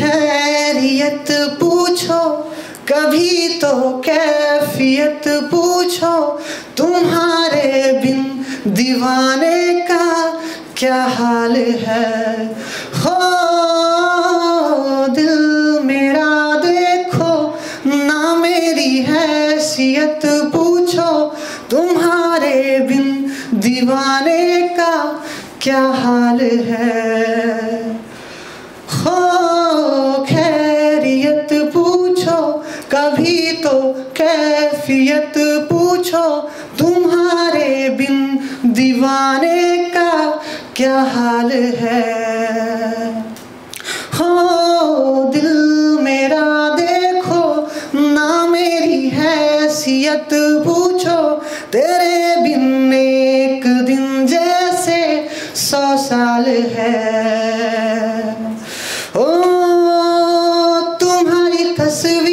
खैरियत पूछो, कभी तो कैफियत पूछो, तुम्हारे बिन दीवाने का क्या हाल है? हो, दिल मेरा देखो, ना मेरी हैसियत पूछो, तुम्हारे बिन दीवाने का क्या हाल है? कभी तो कैफियत पूछो तुम्हारे बिन दीवाने का क्या हाल है? हो, दिल मेरा देखो, ना मेरी हैसियत पूछो। तेरे बिन एक दिन जैसे सौ साल है। ओ, तुम्हारी तस्वीर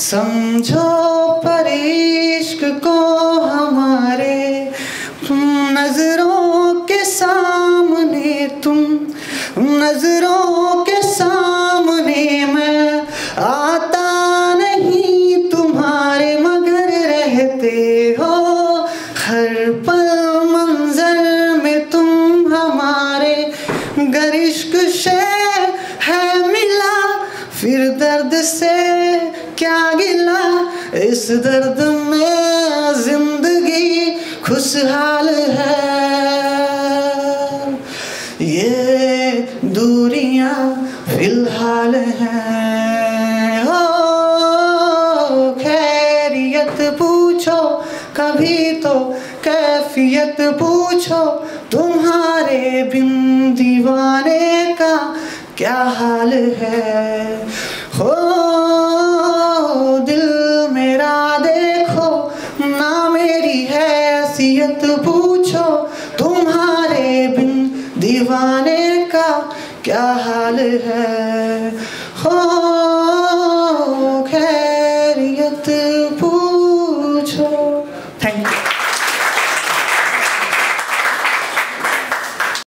समझो पर इश्क को हमारे नज़रों के सामने तुम, नज़रों के सामने मैं आता नहीं तुम्हारे मगर रहते हो। हर पल मंजर में तुम हमारे गर इश्क से है मिला, फिर दर्द से क्या गिला इस दर्द में ज़िंदगी खुशहाल है? ये दूरियाँ फ़िलहाल हैं। हो खैरियत पूछो, कभी तो कैफियत पूछो, तुम्हारे बिन दीवाने का क्या हाल है? हो मेरी हैसियत पूछो तुम्हारे बिन दीवाने का क्या हाल है? हो